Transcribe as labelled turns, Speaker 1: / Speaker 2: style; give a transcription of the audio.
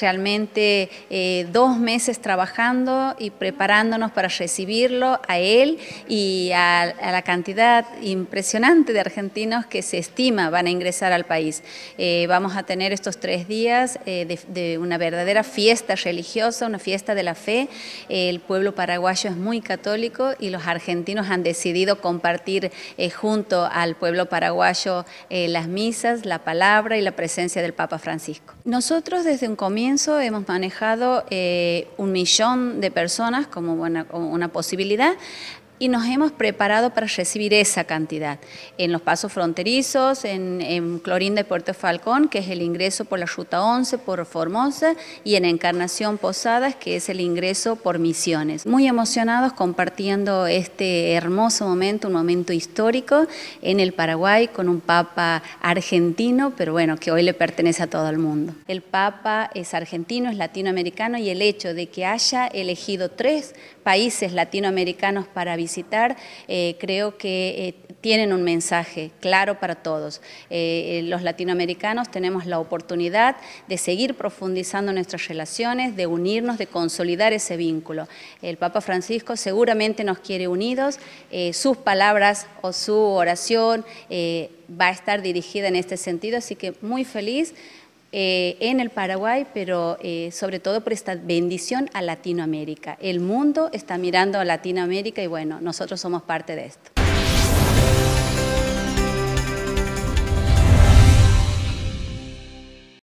Speaker 1: Realmente eh, dos meses trabajando y preparándonos para recibirlo a él y a, la cantidad impresionante de argentinos que se estima van a ingresar al país. Eh, vamos a tener estos tres días eh, de, una verdadera fiesta religiosa, una fiesta de la fe. el pueblo paraguayo es muy católico y los argentinos han decidido compartir junto al pueblo paraguayo las misas, la palabra y la presencia del Papa Francisco. Nosotros desde un comienzo hemos manejado eh, un millón de personas como una posibilidad y nos hemos preparado para recibir esa cantidad. En los pasos fronterizos, en, Clorinda y Puerto Falcón, que es el ingreso por la Ruta 11, por Formosa, y en Encarnación Posadas, que es el ingreso por Misiones. Muy emocionados compartiendo este hermoso momento, un momento histórico en el Paraguay con un Papa argentino, pero bueno, que hoy le pertenece a todo el mundo. El Papa es argentino, es latinoamericano y el hecho de que haya elegido tres países latinoamericanos para visitar, eh, creo que eh, tienen un mensaje claro para todos. Eh, los latinoamericanos tenemos la oportunidad de seguir profundizando nuestras relaciones, de unirnos, de consolidar ese vínculo. El Papa Francisco seguramente nos quiere unidos, sus palabras o su oración va a estar dirigida en este sentido, así que muy feliz. En el Paraguay, pero sobre todo por esta bendición a Latinoamérica. El mundo está mirando a Latinoamérica y bueno, nosotros somos parte de esto.